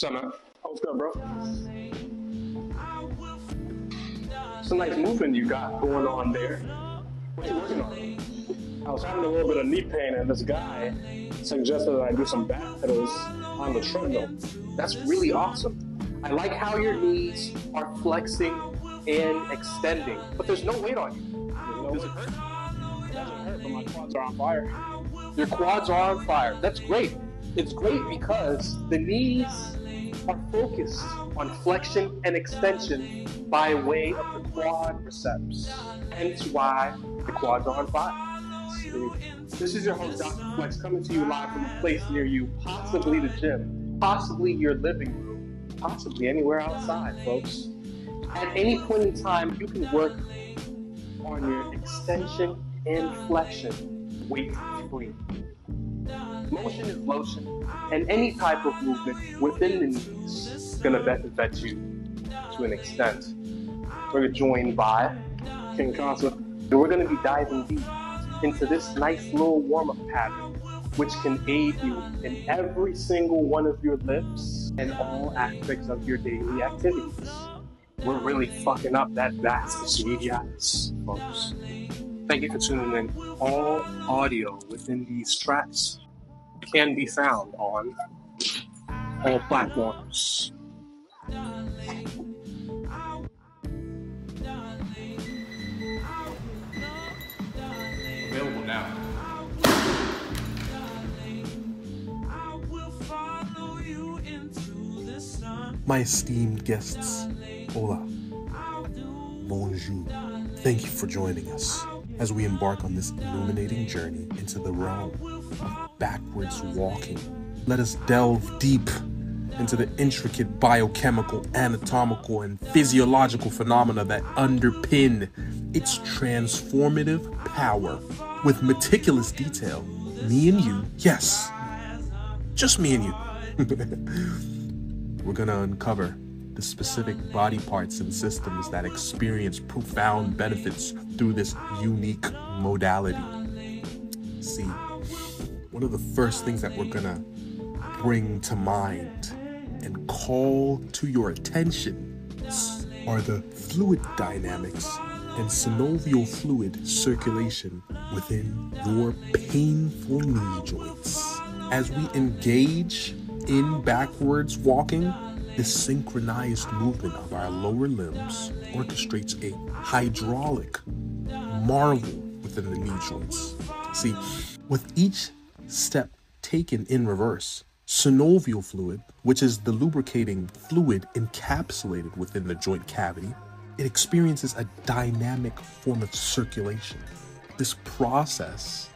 What's up, man? What's good, bro? A nice movement you got going on there. What you working on? I was having a little bit of knee pain, and this guy suggested that I do some back pedals on the treadmill. That's really awesome. I like how your knees are flexing and extending, but there's no weight on you. Does it hurt? My quads are on fire. Your quads are on fire. That's great. It's great because the knees are focused on flexion and extension by way of the quadriceps. Hence why the quads are on fire. This is your host, Dr. Flex, coming to you live from a place near you, possibly the gym, possibly your living room, possibly anywhere outside, folks. At any point in time, you can work on your extension and flexion weight free. Motion is lotion, and any type of movement within the knees is going to benefit you to an extent. We're joined by King and we're going to be diving deep into this nice little warm up pattern, which can aid you in every single one of your lifts and all aspects of your daily activities. We're really fucking up that vastus medialis, folks. Thank you for tuning in. All audio within these tracks can be found on all platforms. Available now. My esteemed guests, hola, bonjour. Thank you for joining us as we embark on this illuminating journey into the realm of backwards walking. Let us delve deep into the intricate biochemical, anatomical, and physiological phenomena that underpin its transformative power with meticulous detail. Me and you, yes, just me and you. We're gonna uncover the specific body parts and systems that experience profound benefits through this unique modality. One of the first things that we're gonna bring to mind and call to your attention are the fluid dynamics and synovial fluid circulation within your painful knee joints. As we engage in backwards walking, this synchronized movement of our lower limbs orchestrates a hydraulic marvel within the knee joints. See, with each step taken in reverse, synovial fluid, which is the lubricating fluid encapsulated within the joint cavity, it experiences a dynamic form of circulation. This process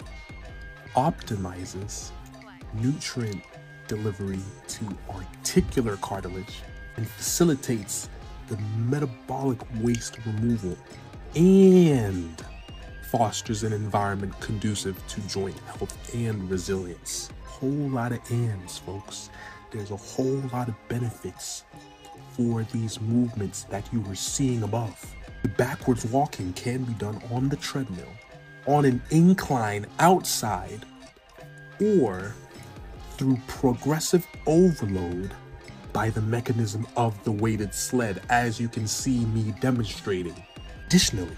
optimizes nutrient delivery to articular cartilage and facilitates the metabolic waste removal and fosters an environment conducive to joint health and resilience. Whole lot of ands, folks. There's a whole lot of benefits for these movements that you were seeing above. The backwards walking can be done on the treadmill, on an incline outside, or through progressive overload by the mechanism of the weighted sled, as you can see me demonstrating. Additionally,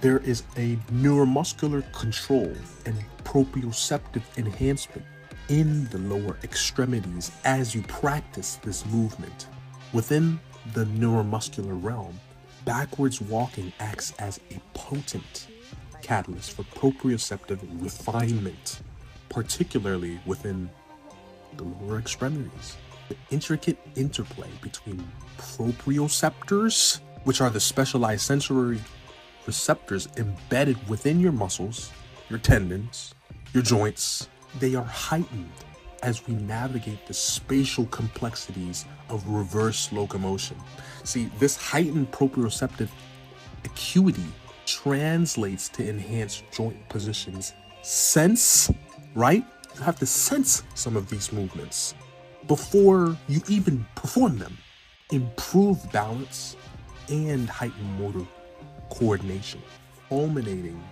there is a neuromuscular control and proprioceptive enhancement in the lower extremities as you practice this movement. Within the neuromuscular realm, backwards walking acts as a potent catalyst for proprioceptive refinement, particularly within the lower extremities. The intricate interplay between proprioceptors, which are the specialized sensory receptors embedded within your muscles, your tendons, your joints, they are heightened as we navigate the spatial complexities of reverse locomotion. See, this heightened proprioceptive acuity translates to enhanced joint positions. Sense, right? You have to sense some of these movements before you even perform them. Improve balance and heighten motor coordination, culminating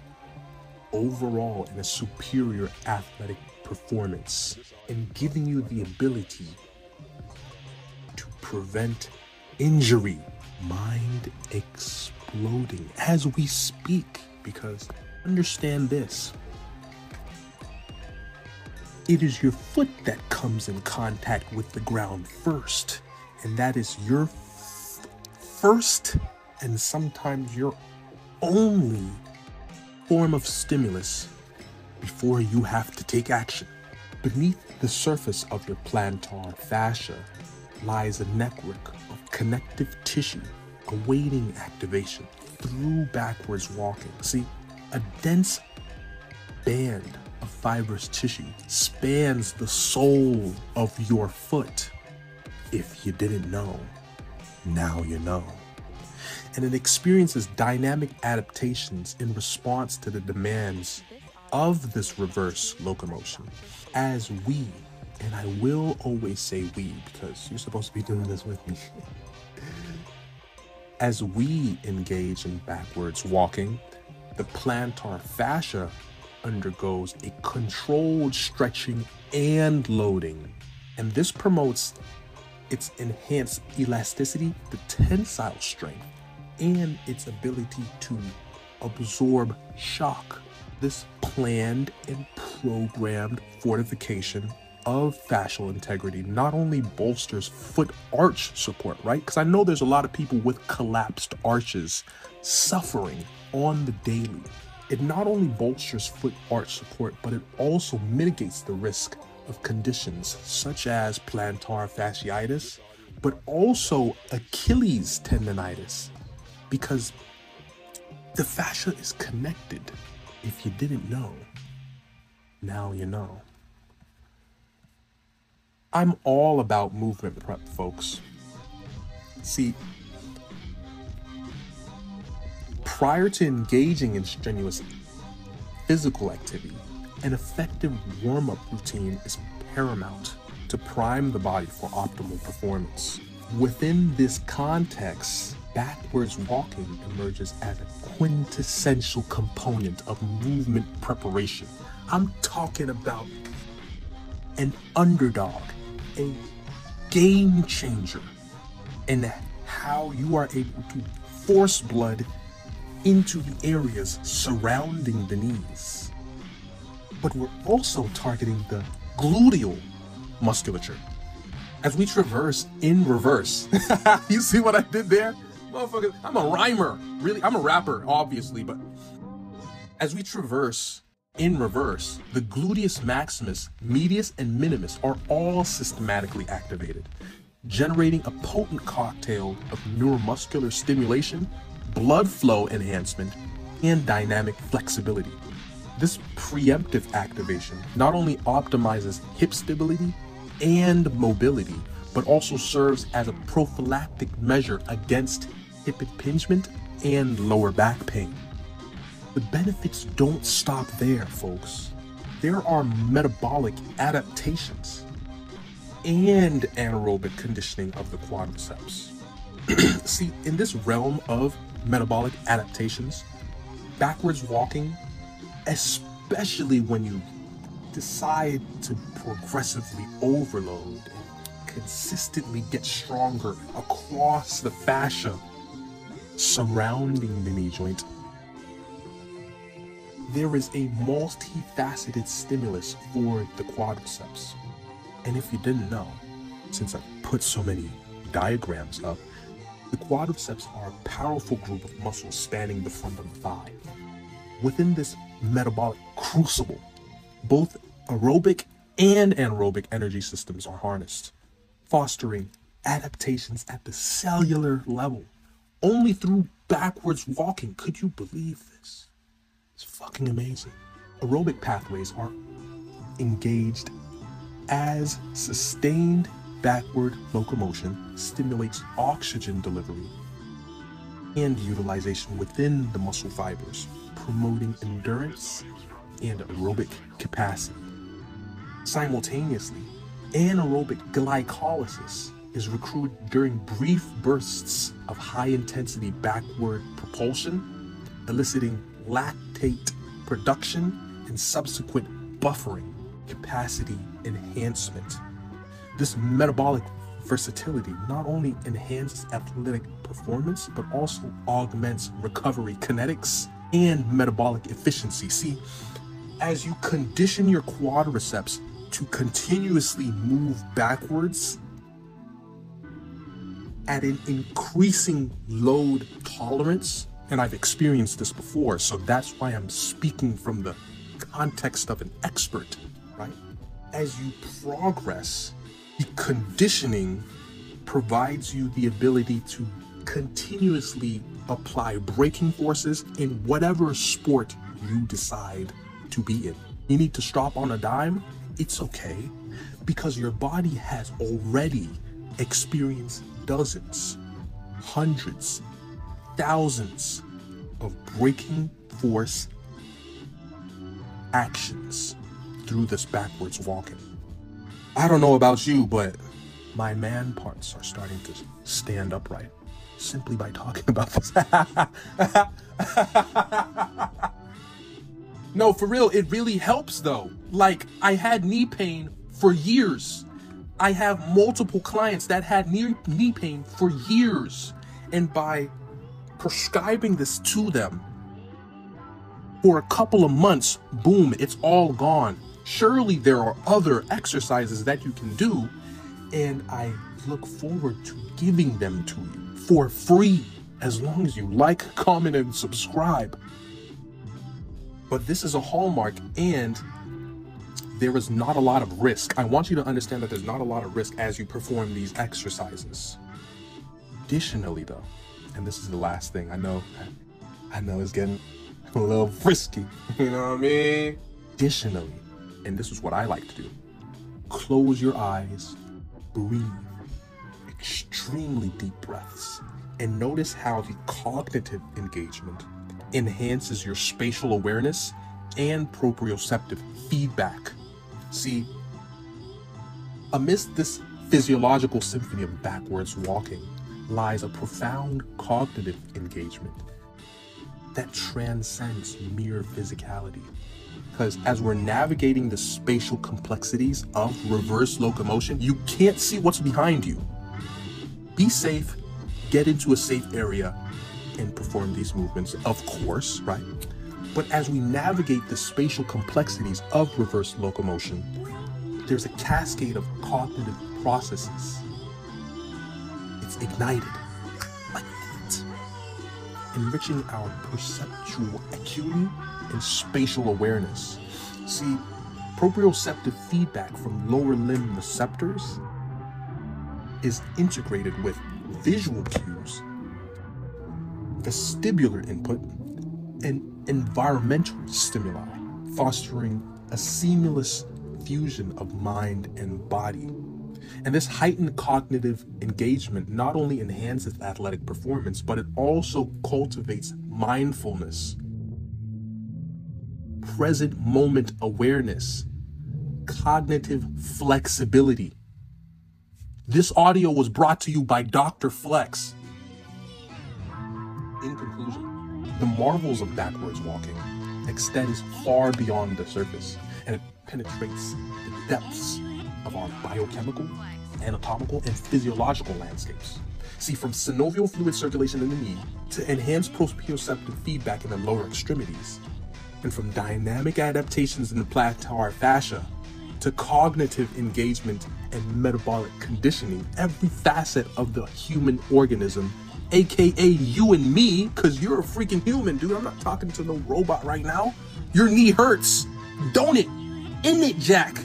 overall in a superior athletic performance and giving you the ability to prevent injury, mind exploding as we speak. Because understand this it is your foot that comes in contact with the ground first, and that is your f- first and sometimes your only form of stimulus before you have to take action. Beneath the surface of your plantar fascia lies a network of connective tissue awaiting activation through backwards walking. See, a dense band of fibrous tissue spans the sole of your foot. If you didn't know, now you know. And it experiences dynamic adaptations in response to the demands of this reverse locomotion as we, and I will always say we because you're supposed to be doing this with me, as we engage in backwards walking, the plantar fascia undergoes a controlled stretching and loading. And this promotes its enhanced elasticity, the tensile strength, and its ability to absorb shock. This planned and programmed fortification of fascial integrity not only bolsters foot arch support, right? Because I know there's a lot of people with collapsed arches suffering on the daily. It not only bolsters foot arch support, but it also mitigates the risk of conditions such as plantar fasciitis, but also Achilles tendonitis, because the fascia is connected. If you didn't know, now you know. I'm all about movement prep, folks. See, prior to engaging in strenuous physical activity, an effective warm up routine is paramount to prime the body for optimal performance. Within this context, backwards walking emerges as a quintessential component of movement preparation. I'm talking about an underdog, a game changer, and how you are able to force blood into the areas surrounding the knees. But we're also targeting the gluteal musculature. As we traverse in reverse, you see what I did there? Motherfucker, I'm a rhymer. Really, I'm a rapper, obviously, but as we traverse in reverse, the gluteus maximus, medius, and minimus are all systematically activated, generating a potent cocktail of neuromuscular stimulation, blood flow enhancement, and dynamic flexibility. This preemptive activation not only optimizes hip stability and mobility, but also serves as a prophylactic measure against hip impingement and lower back pain. The benefits don't stop there, folks. There are metabolic adaptations and anaerobic conditioning of the quadriceps. See, in this realm of metabolic adaptations, backwards walking, especially when you decide to progressively overload and consistently get stronger across the fascia surrounding the knee joint, there is a multifaceted stimulus for the quadriceps. And if you didn't know, since I put so many diagrams up, the quadriceps are a powerful group of muscles spanning the front of the thigh. Within this metabolic crucible, both aerobic and anaerobic energy systems are harnessed, fostering adaptations at the cellular level. Only through backwards walking could you believe this. It's fucking amazing. Aerobic pathways are engaged as sustained backward locomotion stimulates oxygen delivery and utilization within the muscle fibers, promoting endurance and aerobic capacity. Simultaneously, anaerobic glycolysis is recruited during brief bursts of high intensity backward propulsion, eliciting lactate production and subsequent buffering capacity enhancement. This metabolic versatility not only enhances athletic performance, but also augments recovery kinetics and metabolic efficiency. See, as you condition your quadriceps to continuously move backwards at an increasing load tolerance, and I've experienced this before, so that's why I'm speaking from the context of an expert, right? As you progress, the conditioning provides you the ability to continuously apply braking forces in whatever sport you decide to be in. You need to stop on a dime, it's okay because your body has already experienced dozens, hundreds, thousands of braking force actions through this backwards walking. I don't know about you, but my man parts are starting to stand upright simply by talking about this. no, for real, it really helps though. Like, I had knee pain for years. I have multiple clients that had knee, knee pain for years. And by prescribing this to them for a couple of months, boom, it's all gone. Surely there are other exercises that you can do, and I look forward to giving them to you for free as long as you like, comment, and subscribe. But this is a hallmark, and there is not a lot of risk. I want you to understand that there's not a lot of risk as you perform these exercises. Additionally, though, and this is the last thing I know, I know it's getting a little frisky, you know what I mean? Additionally, and this is what I like to do close your eyes, breathe extremely deep breaths, and notice how the cognitive engagement enhances your spatial awareness and proprioceptive feedback. See, amidst this physiological symphony of backwards walking lies a profound cognitive engagement that transcends mere physicality. Because as we're navigating the spatial complexities of reverse locomotion, you can't see what's behind you. Be safe, get into a safe area, and perform these movements, of course, right? But as we navigate the spatial complexities of reverse locomotion, there's a cascade of cognitive processes. It's ignited like that, enriching our perceptual acuity and spatial awareness. See, proprioceptive feedback from lower limb receptors is integrated with visual cues, vestibular input, and environmental stimuli, fostering a seamless fusion of mind and body. And this heightened cognitive engagement not only enhances athletic performance, but it also cultivates mindfulness, present moment awareness, cognitive flexibility. This audio was brought to you by Dr. Flex. In conclusion, the marvels of backwards walking extends far beyond the surface and it penetrates the depths of our biochemical, anatomical, and physiological landscapes. See, from synovial fluid circulation in the knee to enhanced proprioceptive feedback in the lower extremities, and from dynamic adaptations in the plantar fascia to cognitive engagement and metabolic conditioning, every facet of the human organism, aka you and me, because you're a freaking human, dude. I'm not talking to no robot right now. Your knee hurts, don't it? In it, Jack.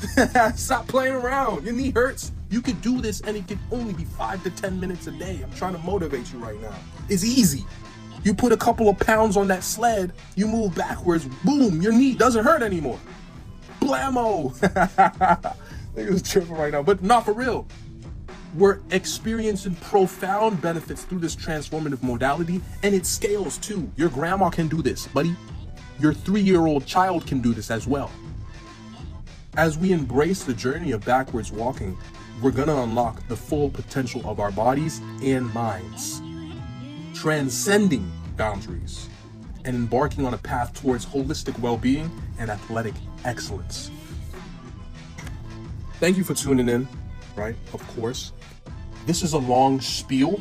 Stop playing around. Your knee hurts. You could do this and it could only be five to 10 minutes a day. I'm trying to motivate you right now. It's easy. You put a couple of pounds on that sled, you move backwards, boom, your knee doesn't hurt anymore. Blammo! Niggas tripping right now, but not for real. We're experiencing profound benefits through this transformative modality, and it scales too. Your grandma can do this, buddy. Your three year old child can do this as well. As we embrace the journey of backwards walking, we're gonna unlock the full potential of our bodies and minds, transcending boundaries and embarking on a path towards holistic well being and athletic excellence. Thank you for tuning in. right? Of course. This is a long spiel.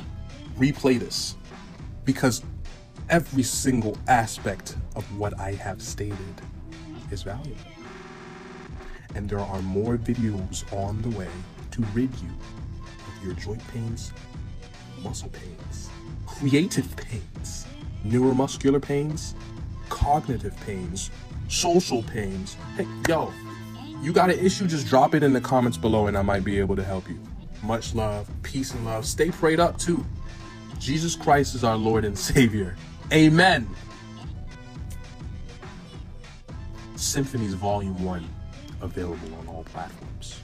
Replay this because every single aspect of what I have stated is valuable. And there are more videos on the way to rid you of your joint pains, muscle pains, creative pains, neuromuscular pains, cognitive pains, social pains. Hey, yo, you got an issue, just drop it in the comments below and I might be able to help you. Much love, peace and love. Stay prayed up too. Jesus Christ is our Lord and Savior. Amen. Symphonies Volume 1 available on all platforms.